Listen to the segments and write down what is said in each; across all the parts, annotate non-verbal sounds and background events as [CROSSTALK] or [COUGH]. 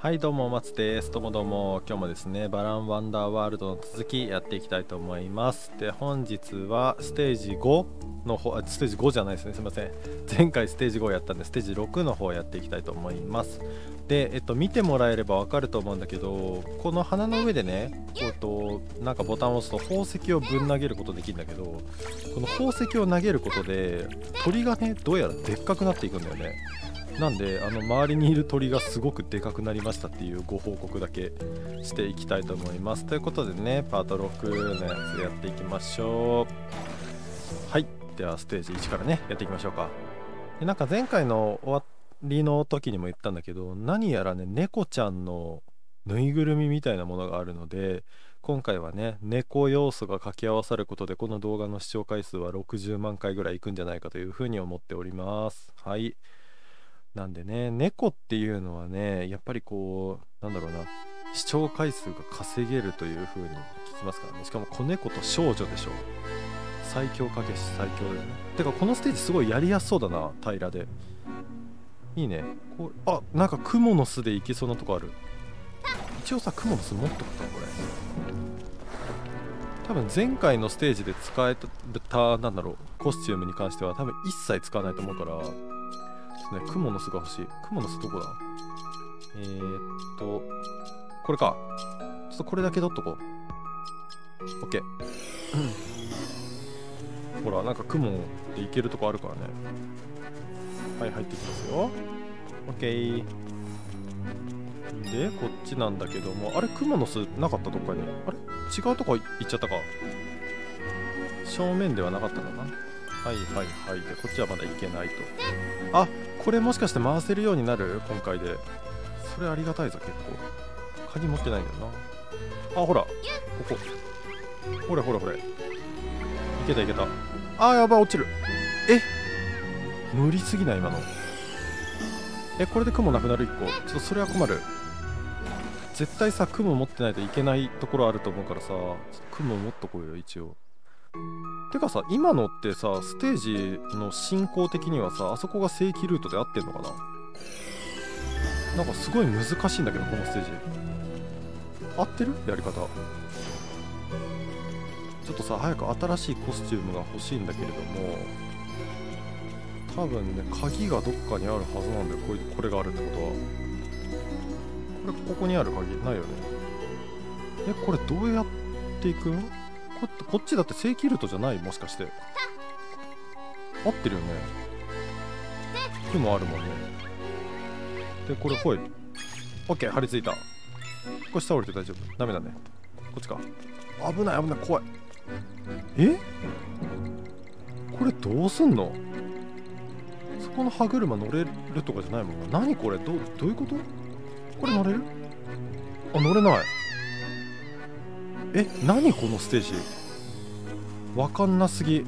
はいどうも松です。どうもどうも。今日もですねバランワンダーワールドの続きやっていきたいと思います。で本日はステージ5の方あステージ5じゃないですね。すいません。前回ステージ5やったんでステージ6の方やっていきたいと思います。で、えっと、見てもらえればわかると思うんだけどこの花の上でねこうとなんかボタンを押すと宝石をぶん投げることできるんだけどこの宝石を投げることで鳥がねどうやらでっかくなっていくんだよね。なんであの周りにいる鳥がすごくでかくなりましたっていうご報告だけしていきたいと思います。ということでねパート6のやつやっていきましょう。はい。ではステージ1からねやっていきましょうか。でなんか前回の終わりの時にも言ったんだけど何やらね猫ちゃんのぬいぐるみみたいなものがあるので今回はね猫要素が掛け合わさることでこの動画の視聴回数は60万回ぐらいいくんじゃないかというふうに思っております。はい。なんでね猫っていうのはねやっぱりこうなんだろうな視聴回数が稼げるという風に聞きますからね。しかも子猫と少女でしょ。最強かけし最強でね。てかこのステージすごいやりやすそうだな平らで。いいね。こうあなんかクモの巣でいけそうなとこある。一応さクモの巣持っとくかこれ。多分前回のステージで使えたなんだろうコスチュームに関しては多分一切使わないと思うから。ね、クモの巣が欲しい。クモの巣どこだ？えー、っと、これか。ちょっとこれだけ取っとこう。オッケー。ほら、なんかクモでいけるとこあるからね。はい、入ってきますよ。オッケー。で、こっちなんだけども、あれ、クモの巣なかった？どっかに。あれ？違うとこ行っちゃったか。正面ではなかったかな。はいはいはい。でこっちはまだ行けないと。あこれもしかして回せるようになる？今回で。それありがたいぞ結構。鍵持ってないんだよな。あほら。ここ。ほれほれほれいけたいけた。あーやばい落ちる。え？無理すぎない今の。えこれで雲なくなる1個。ちょっとそれは困る。絶対さ雲持ってないといけないところあると思うからさ雲持っとこうよ一応てかさ今のってさステージの進行的にはさあそこが正規ルートで合ってんのかな？なんかすごい難しいんだけどこのステージ。合ってる？やり方。ちょっとさ早く新しいコスチュームが欲しいんだけれども多分ね鍵がどっかにあるはずなんだよ。これこれがあるってことは。これここにある鍵？ないよね。えこれどうやっていくの？ここっちだって正規ルートじゃないもしかして。合ってるよね。木もあるもんね。でこれほい。OK 張り付いた。これ下降りて大丈夫。ダメだね。こっちか。危ない危ない怖い。え？これどうすんの？そこの歯車乗れるとかじゃないもん何これ？どどういうこと？これ乗れる？あ乗れない。え何このステージ？わかんなすぎ。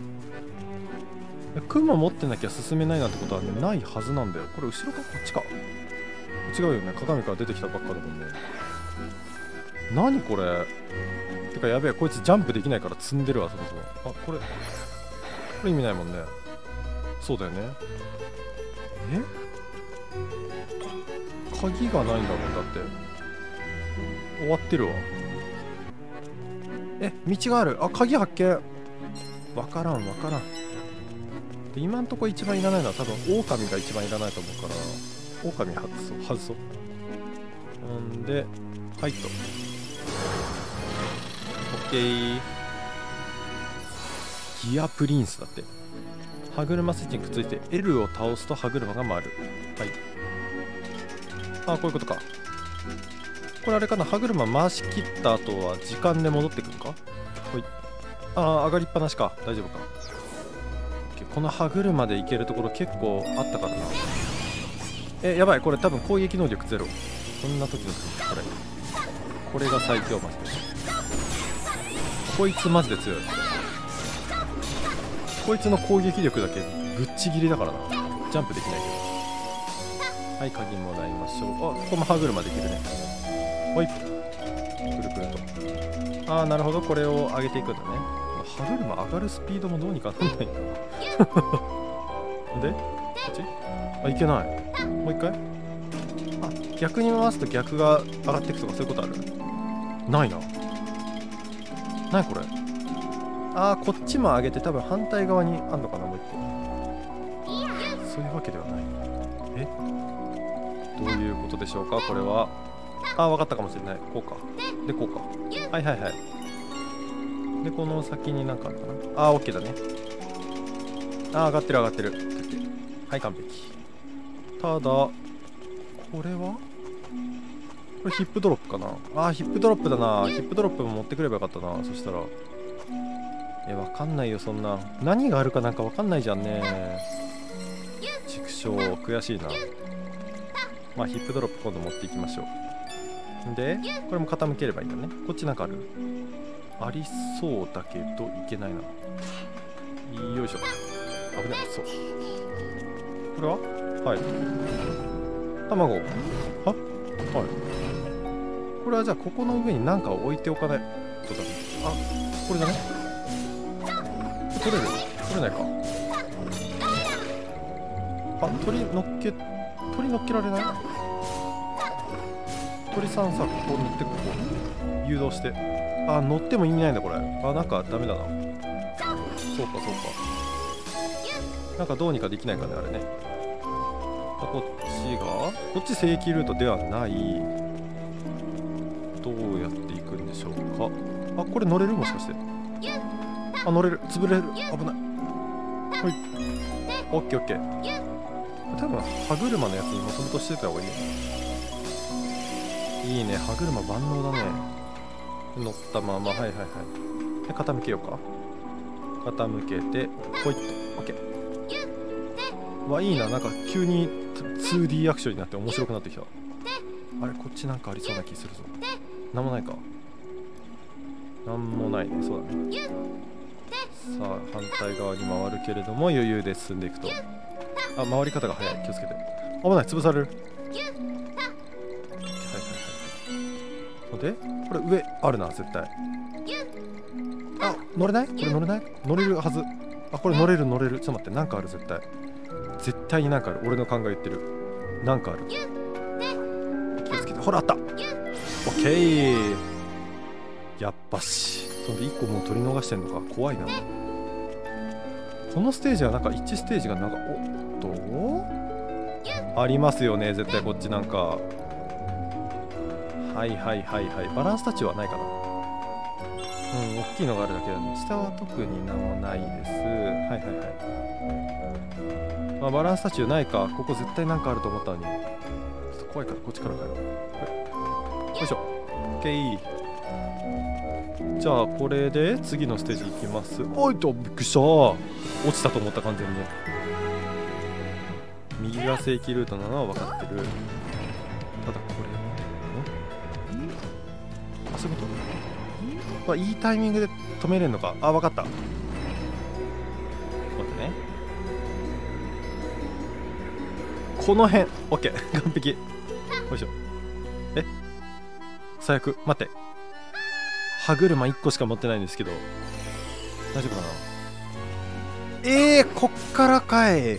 クマ持ってなきゃ進めないなんてことはねないはずなんだよ。これ後ろか？こっちか。違うよね。鏡から出てきたばっかだもんね。何これ？てかやべえこいつジャンプできないから積んでるわそもそも。あこれこれ意味ないもんね。そうだよね。え？鍵がないんだもんだって。終わってるわ。え道がある。あ鍵発見。わからんわからん。今んとこ一番いらないのは多分狼が一番いらないと思うから狼外そう外そう。ほんではいと OK ギアプリンスだって。歯車スイッチにくっついて L を倒すと歯車が回る。はい。あこういうことか。これあれかな歯車回しきった後は時間で戻ってくるか？ほい。ああ上がりっぱなしか。大丈夫か。この歯車で行けるところ結構あったからな。えやばい。これ多分攻撃能力ゼロ。こんな時のこれ。これが最強マジで。こいつマジで強い。こいつの攻撃力だけぶっちぎりだからな。ジャンプできないけど。はい鍵もらいましょう。あここも歯車できるね。ほい。くるくると。ああなるほど。これを上げていくんだね。歯車上がるスピードもどうにかなんないんだで？こっち？あいけない。もう一回？あ逆に回すと逆が上がっていくとかそういうことある？ないな。何これ。あーこっちも上げて多分反対側にあんのかなもう一個。そういうわけではない。え？どういうことでしょうかこれはあ分かったかもしれない。こうか。でこうか。はいはいはい。でこの先になんかあるかな。あー OK だね。あー上がってる上がってる。はい完璧。ただこれは？これヒップドロップかな。あーヒップドロップだな。ヒップドロップも持ってくればよかったな。そしたら。えわかんないよそんな何があるかなんかわかんないじゃんね。畜生悔しいな。まあヒップドロップ今度持っていきましょう。でこれも傾ければいいんだね。こっちなんかある？ありそうだけどいけないな。よいしょ。危ない。そう。これは？はい。卵。ははい。これはじゃあここの上に何かを置いておかないとダメ。あこれだね取れる？取れないか。あ鳥乗っけ鳥乗っけられない？鳥さんさここ乗ってここ誘導して。あ乗っても意味ないんだこれ。あなんかダメだな。そうかそうか。なんかどうにかできないかねあれね。あこっちが？こっち正規ルートではない。どうやっていくんでしょうか。あこれ乗れる？もしかして。あ乗れる。潰れる。危ない。はい。オッケーオッケー。多分歯車のやつにもともとしてた方がいいよいいね。歯車万能だね。乗ったまま。はいはいはい。で傾けようか。傾けてポイッと。オッケー。わいいな。なんか急に 2D アクションになって面白くなってきた。あれこっちなんかありそうな気するぞ。なんもないか。なんもないね。そうだね。さあ反対側に回るけれども余裕で進んでいくと。あ回り方が早い。気をつけて。危ない。潰される。でこれ上あるな絶対。あ乗れない？これ乗れない？乗れるはず。あこれ乗れる乗れる。ちょっと待って。なんかある絶対。絶対になんかある。俺の考え言ってる。なんかある。気をつけて。ほらあった。オッケー。やっぱし。そんで1個もう取り逃してんのか。怖いな。このステージはなんか1ステージがなんかおっと？ありますよね絶対こっちなんか。はいはいはいはい。バランスタッチはないかな。うん大きいのがあるだけだね下は特に何もないです。はいはいはい。まあバランスタッチないか。ここ絶対なんかあると思ったのに。ちょっと怖いからこっちから帰ろう。よいしょ。OK じゃあこれで次のステージ行きます。おいとびっくりした落ちたと思った完全に。右が正規ルートなのは分かってる。ただこれそういうこと？あいいタイミングで止めれるのか？あ分かった。待ってね。この辺。OK [LAUGHS] 完璧。よいしょ。え？最悪。待って。歯車1個しか持ってないんですけど。大丈夫かな？えー、こっからかい。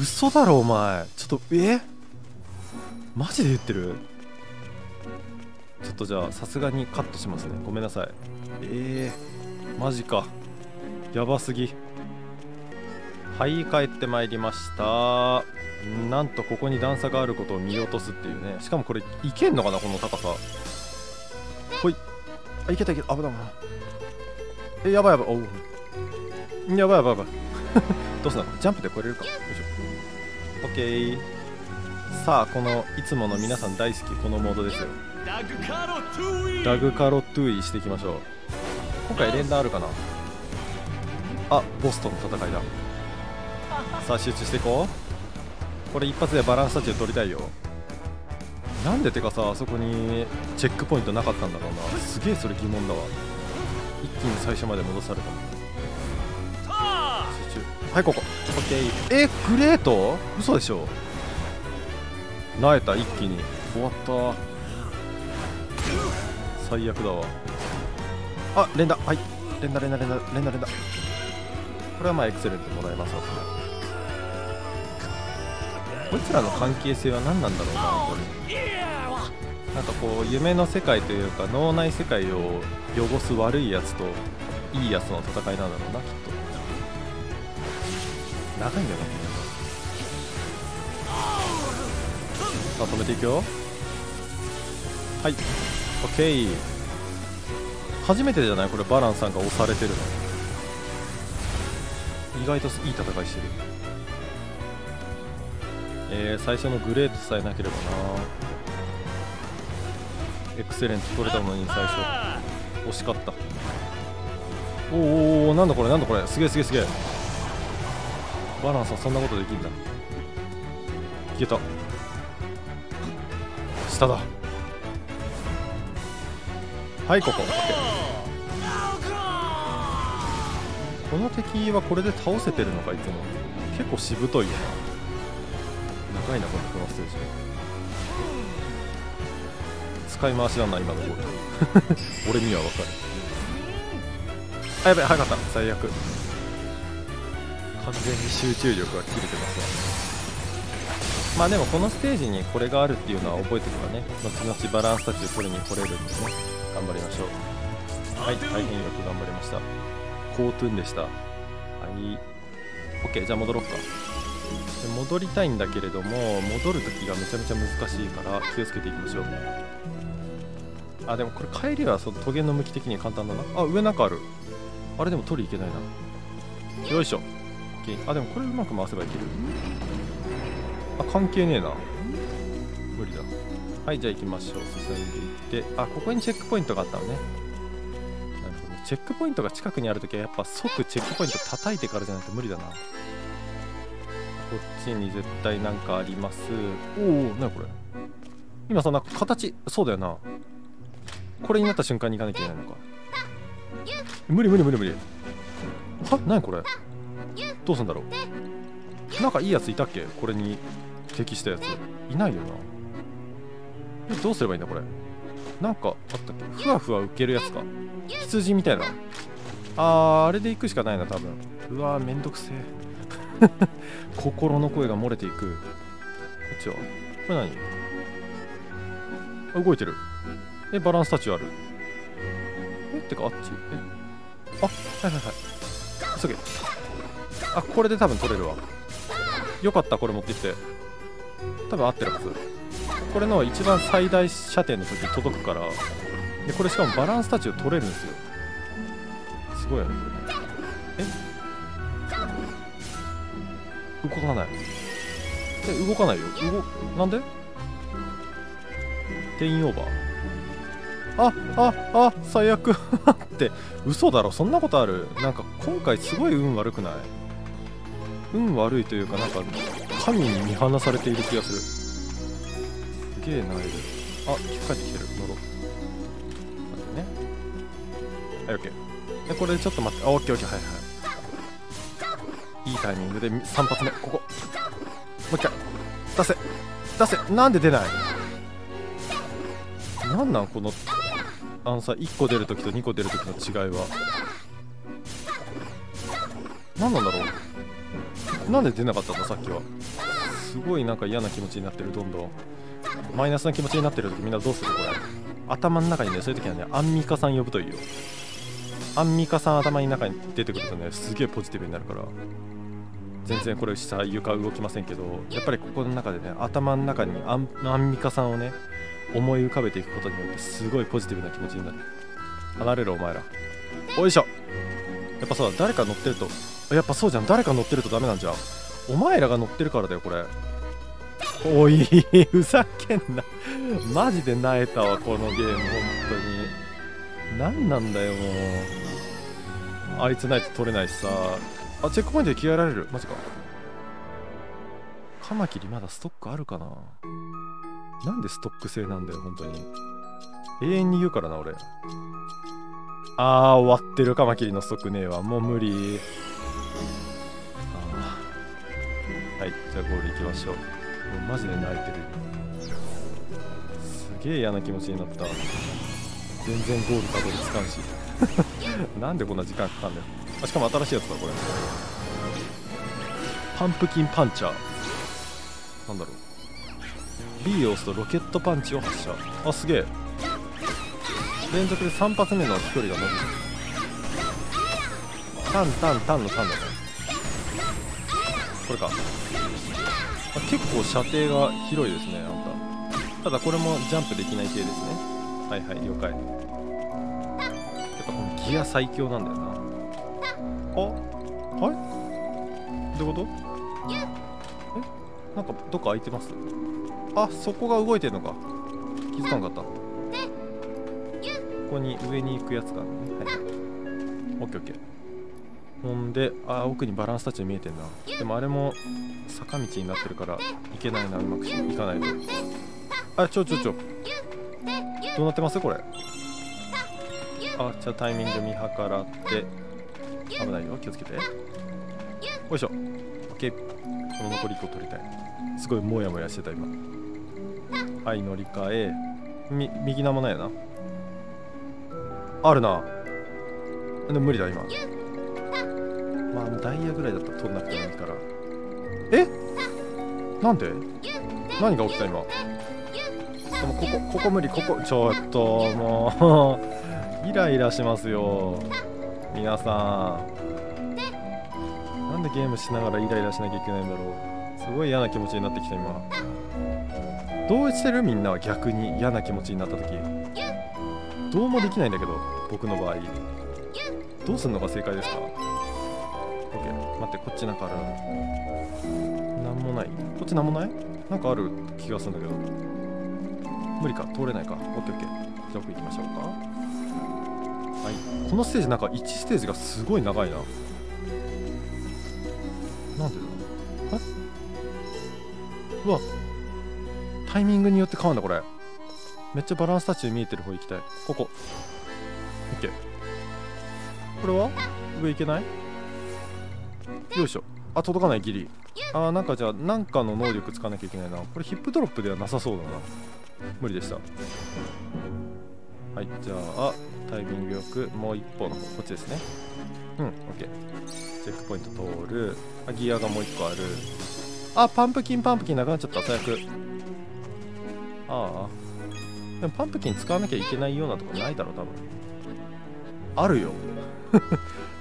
嘘だろお前。ちょっとえ？マジで言ってる？ちょっとじゃあさすがにカットしますね。ごめんなさい。えー、マジか。やばすぎ。はい帰ってまいりました。なんとここに段差があることを見落とすっていうね。しかもこれいけんのかなこの高さ。ほい。あいけたいけた危ない危な。いえやばいやばい。おう。やばいやばいやばい。[LAUGHS] どうすんだジャンプで越えれるか。よいしょ。オッケー。さあこのいつもの皆さん大好きこのモードですよダグカロトゥイダグカロトゥイしていきましょう。今回連打あるかな？あボスとの戦いだ。さあ集中していこう。これ一発でバランスタッチで取りたいよ。なんでてかさあそこにチェックポイントなかったんだろうな。すげえそれ疑問だわ。一気に最初まで戻された集中。はいここ。オッケー。えグレート？嘘でしょ。なえた一気に。終わった最悪だわ。あ連打。はい。連打連打連打連打連打。これはまあエクセレントもらえますわ。こいつらの関係性は何なんだろうなこれ。なんかこう夢の世界というか脳内世界を汚す悪いやつといいやつの戦いなんだろうなきっと。長いんだよな。さあ止めていくよ。はい。OK 初めてじゃない？これバランさんが押されてるの。意外といい戦いしてる。えー、最初のグレートさえなければな。エクセレント取れたのに最初。惜しかった。おーおおなんだこれなんだこれ。すげえすげえすげえ。バランスはそんなことできんだ。いけた。下だ。はいこここの敵はこれで倒せてるのかいつも結構しぶといよな長いなこのこのステージ使い回しだな今のゴール俺には分かるあやべ早かった最悪完全に集中力が切れてますわまあでもこのステージにこれがあるっていうのは覚えておけばね。後々バランスタッチで取りに来れるんでね。頑張りましょう。はい大変よく頑張りました。コートゥンでした。はい。OK じゃあ戻ろうか。で戻りたいんだけれども戻るときがめちゃめちゃ難しいから気をつけていきましょう。あでもこれ帰りはそのトゲの向き的に簡単だな。あ上なんかある。あれでも取りいけないな。よいしょ。OK あでもこれうまく回せばいける。あ関係ねえな。無理だ。はいじゃあ行きましょう。進んでいってあここにチェックポイントがあったのね。なるほどチェックポイントが近くにあるときはやっぱ即チェックポイント叩いてからじゃないと無理だな。こっちに絶対なんかあります。おおなにこれ。今そんな形そうだよな。これになった瞬間に行かなきゃいけないのか。無理無理無理無理。は？何これ。どうすんだろう。なんかいいやついたっけ？これに適したやつ。いないよな。どうすればいいんだこれ？なんかあったっけ？ふわふわ浮けるやつか？羊みたいな。あーあれで行くしかないな多分。うわーめんどくせえ。[LAUGHS] 心の声が漏れていく。こっちは？これ何？あ動いてる。えバランスタッチある。えってかあっち？え？あはいはいはい。急げ。あこれで多分取れるわ。よかったこれ持ってきて。多分合ってるはずこれの一番最大射程の時届くからでこれしかもバランスタッチを取れるんですよ。すごいよね。これえ？動かない。え動かないよ。動なんで？定員オーバー。あああ最悪。[LAUGHS] って。嘘だろ。そんなことある？なんか今回すごい運悪くない？運悪いというかなんか神に見放されている気がする。げえなえる。あ帰ってきてる。乗ろう。待ってね。はい OK でこれでちょっと待って。あ OKOK はいはい。いいタイミングで3発目。ここ。もう一回。出せ。出せ。なんで出ないなんなん？このあのさ1個出るときと2個出るときの違いは。何なんだろう。なんで出なかったの？さっきは。すごいなんか嫌な気持ちになってる。どんどん。マイナスな気持ちになってるときみんなどうするこれ？頭の中にねそういうときはねアンミカさん呼ぶといいよ。アンミカさん頭の中に出てくるとねすげえポジティブになるから。全然これ下床動きませんけどやっぱりここの中でね頭の中にアンアンミカさんをね思い浮かべていくことによってすごいポジティブな気持ちになる。離れるお前ら。おいしょ。やっぱさ誰か乗ってると。やっぱそうじゃん。誰か乗ってるとダメなんじゃん。お前らが乗ってるからだよこれ。おいふざけんな。マジで萎えたわこのゲーム本当に。何なんだよもう。あいつないと取れないしさ。あチェックポイントで着替えられる。マジか。カマキリまだストックあるかな。なんでストック制なんだよ本当に。永遠に言うからな俺。あー終わってるカマキリのストックねえわ。もう無理。あはいじゃあゴール行きましょう。マジで泣いてる。すげえ嫌な気持ちになった。全然ゴールたどり着かんし。[LAUGHS] なんでこんな時間かかんだよ。あしかも新しいやつだこれ。パンプキンパンチャー。なんだろう。B を押すとロケットパンチを発射。あすげえ。連続で3発目の飛距離が伸びる。タンタンタンのタンだね。これか。あ結構射程が広いですねあんた。ただこれもジャンプできない系ですね。はいはい了解。やっぱこのギア最強なんだよな。あはい？どういうこと？え？なんかどっか空いてます？あそこが動いてるのか。気づかなかった。ここに上に行くやつがあるね。はい。オッケーオッケー。ほんであ奥にバランスタッチ見えてんな。でもあれも坂道になってるから行けないなうまくいかないとあちょちょちょ。どうなってますこれ？あじゃあタイミング見計らって。危ないよ気をつけて。よいしょ。OK この残り1個取りたい。すごいモヤモヤしてた今。はい乗り換え。み右なものやな。あるな。でも無理だ今。まあダイヤぐらいだったら取んなくてもいいから。え？なんで？何が起きた今？でもここここ無理ここちょっともう [LAUGHS] イライラしますよ。皆さん。なんでゲームしながらイライラしなきゃいけないんだろう。すごい嫌な気持ちになってきた今。どうしてる？みんなは逆に嫌な気持ちになった時。どうもできないんだけど僕の場合。どうすんのが正解ですか？?OK 待ってこっちなんかある。なんもない。こっちなんもない？なんかある気がするんだけど。無理か。通れないか。OKOK じゃあ奥行きましょうか。はい。このステージなんか1ステージがすごい長いな。なんでだ？え？うわタイミングによって変わるんだこれ。めっちゃバランスタッチで見えてる方行きたい。ここ。OK これは？上行けないよいしょ。あ届かないギリ。あーなんかじゃあなんかの能力使わなきゃいけないな。これヒップドロップではなさそうだな。無理でした。はいじゃあタイミングよくもう一方の方こっちですね。うん OK チェックポイント通る。あギアがもう一個ある。あパンプキンパンプキンなくなっちゃった。最悪。ああでもパンプキン使わなきゃいけないようなとこないだろ多分。あるよ。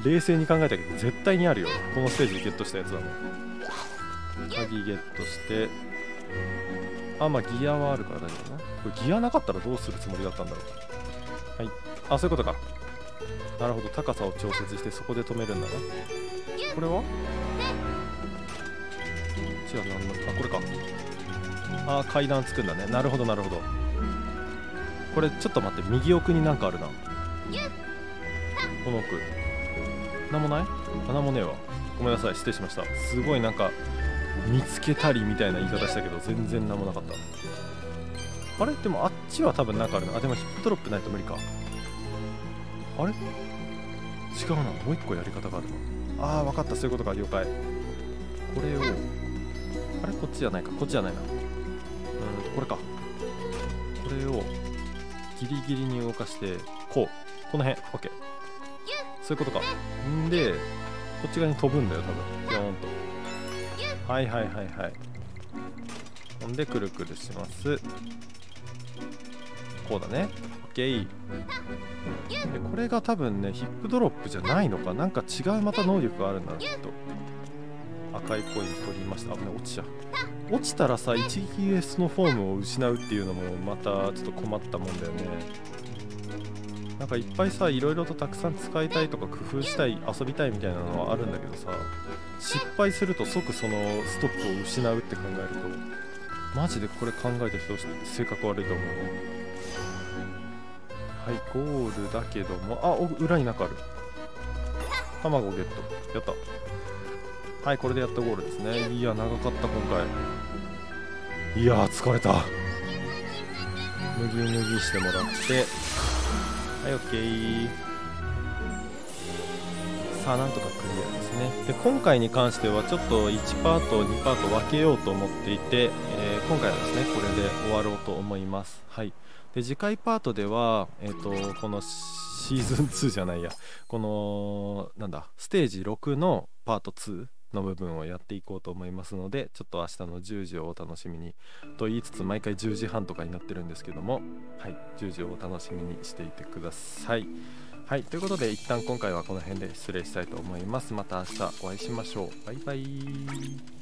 冷静に考えたけど絶対にあるよこのステージでゲットしたやつだもん鍵ゲットして。あまあギアはあるから大丈夫な。これギアなかったらどうするつもりだったんだろう。はい。あそういうことか。なるほど。高さを調節してそこで止めるんだな。これは？違うなんだあこれか。あ階段つくんだね。なるほどなるほど。これちょっと待って。右奥になんかあるな。この奥。なんもない？あなんもねえわ。ごめんなさい。失礼しました。すごいなんか見つけたりみたいな言い方したけど全然なんもなかった。あれ？でもあっちは多分なんかあるな。あでもヒップドロップないと無理か。あれ？違うな。もう一個やり方があるな。あー分かった。そういうことか。了解。これをあれ？こっちじゃないか。こっちじゃないな。うんとこれか。これをギリギリに動かしてこう。この辺。OK そういうことか。んでこっち側に飛ぶんだよ多分。ピョーンと。はいはいはいはい。ほんでくるくるします。こうだね。OK でこれが多分ねヒップドロップじゃないのか。なんか違うまた能力があるんだなきっと。赤いコイン取りました。危ない落ちちゃう。落ちたらさ 1ES のフォームを失うっていうのもまたちょっと困ったもんだよね。なんかいっぱいさいろいろとたくさん使いたいとか工夫したい遊びたいみたいなのはあるんだけどさ失敗すると即そのストックを失うって考えるとマジでこれ考えた人性格悪いと思うね。はいゴールだけどもあお裏になんかある。卵ゲット。やった。はいこれでやっとゴールですね。いや長かった今回。いや疲れた。脱ぎ脱ぎしてもらって。はいオッケーさあなんとかクリアですね。で今回に関してはちょっと1パート2パート分けようと思っていて、えー今回はですねこれで終わろうと思います。はい。で次回パートでは、えー、とこのシーズン2じゃないや。このなんだステージ6のパート2の部分をやっていこうと思いますのでちょっと明日の10時をお楽しみにと言いつつ毎回10時半とかになってるんですけどもはい10時をお楽しみにしていてください。はいということで一旦今回はこの辺で失礼したいと思います。また明日お会いしましょう。バイバイ。